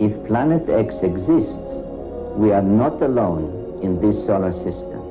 if Planet X exists, we are not alone in this solar system.